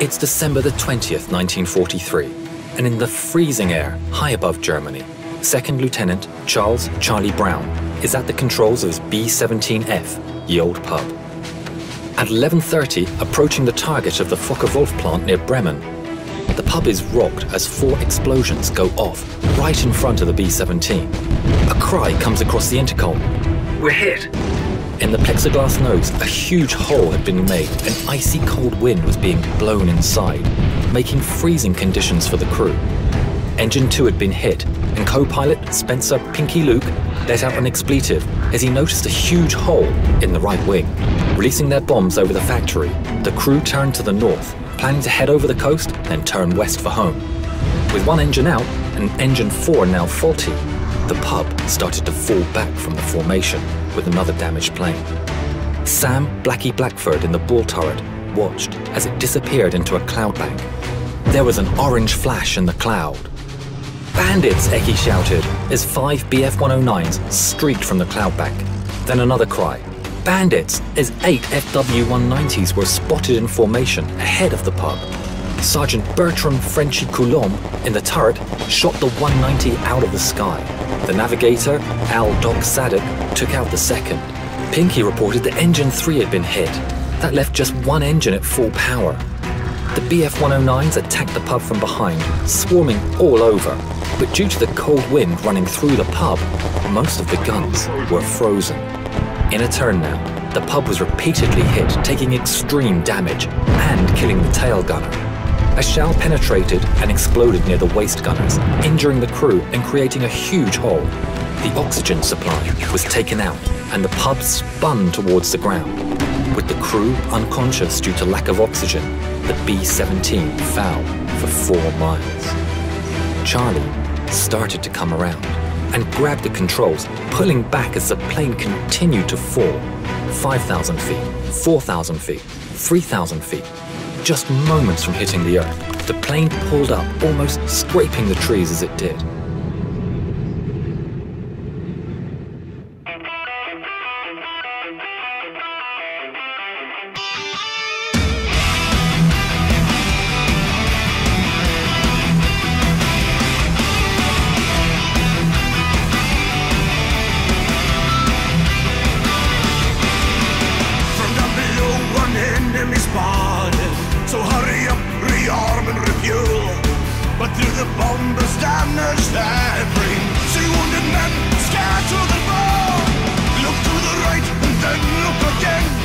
It's December the 20th, 1943, and in the freezing air high above Germany, Second Lieutenant Charles Charlie Brown is at the controls of his B-17F, ye old pub. At 11.30, approaching the target of the Focke-Wulf plant near Bremen, the pub is rocked as four explosions go off right in front of the B-17. A cry comes across the intercom. We're hit! In the plexiglass nose, a huge hole had been made and icy cold wind was being blown inside, making freezing conditions for the crew. Engine 2 had been hit, and co-pilot Spencer Pinky Luke let out an expletive as he noticed a huge hole in the right wing. Releasing their bombs over the factory, the crew turned to the north, planning to head over the coast, then turn west for home. With one engine out and engine 4 now faulty, the pub started to fall back from the formation with another damaged plane. Sam Blackie Blackford in the ball turret watched as it disappeared into a cloud bank. There was an orange flash in the cloud. Bandits, Ecky shouted as five BF-109s streaked from the cloud bank. Then another cry. Bandits, as eight FW-190s were spotted in formation ahead of the pub. Sergeant Bertrand Frenchy Coulombe in the turret shot the 190 out of the sky. The navigator, Al Doc Sadek, took out the second. Pinky reported that engine 3 had been hit. That left just one engine at full power. The BF-109s attacked the pub from behind, swarming all over. But due to the cold wind running through the pub, most of the guns were frozen. In a turn now, the pub was repeatedly hit, taking extreme damage and killing the tail gunner. A shell penetrated and exploded near the waist gunners, injuring the crew and creating a huge hole. The oxygen supply was taken out and the pub spun towards the ground. With the crew unconscious due to lack of oxygen, the B-17 fell for four miles. Charlie started to come around and grabbed the controls, pulling back as the plane continued to fall. 5,000 feet, 4,000 feet, 3,000 feet, just moments from hitting the earth, the plane pulled up, almost scraping the trees as it did. See wounded men scared to the bone. Look to the right and then look again